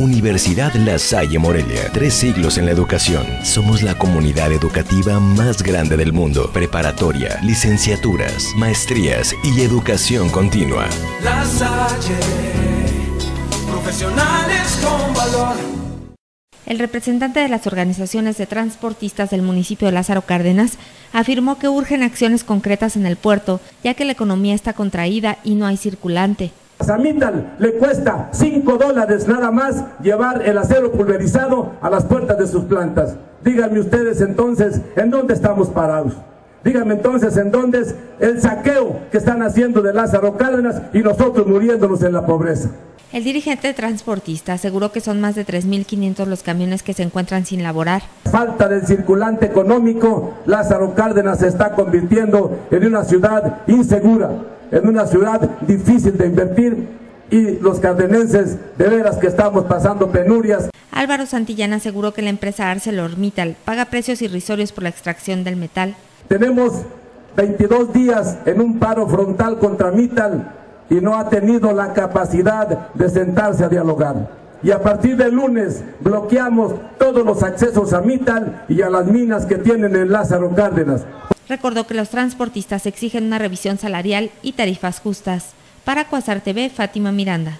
Universidad La Salle Morelia. Tres siglos en la educación. Somos la comunidad educativa más grande del mundo. Preparatoria, licenciaturas, maestrías y educación continua. La Salle, profesionales con valor. El representante de las organizaciones de transportistas del municipio de Lázaro Cárdenas afirmó que urgen acciones concretas en el puerto, ya que la economía está contraída y no hay circulante. A Mittal le cuesta 5 dólares nada más llevar el acero pulverizado a las puertas de sus plantas. Díganme ustedes entonces, ¿en dónde estamos parados? Díganme entonces en dónde es el saqueo que están haciendo de Lázaro Cárdenas y nosotros muriéndonos en la pobreza. El dirigente transportista aseguró que son más de 3.500 los camiones que se encuentran sin laborar. Falta del circulante económico, Lázaro Cárdenas se está convirtiendo en una ciudad insegura en una ciudad difícil de invertir y los cardenenses de veras que estamos pasando penurias. Álvaro Santillán aseguró que la empresa ArcelorMittal paga precios irrisorios por la extracción del metal. Tenemos 22 días en un paro frontal contra Mittal y no ha tenido la capacidad de sentarse a dialogar. Y a partir del lunes bloqueamos todos los accesos a Mittal y a las minas que tienen en Lázaro Cárdenas. Recordó que los transportistas exigen una revisión salarial y tarifas justas. Para Cuasar TV, Fátima Miranda.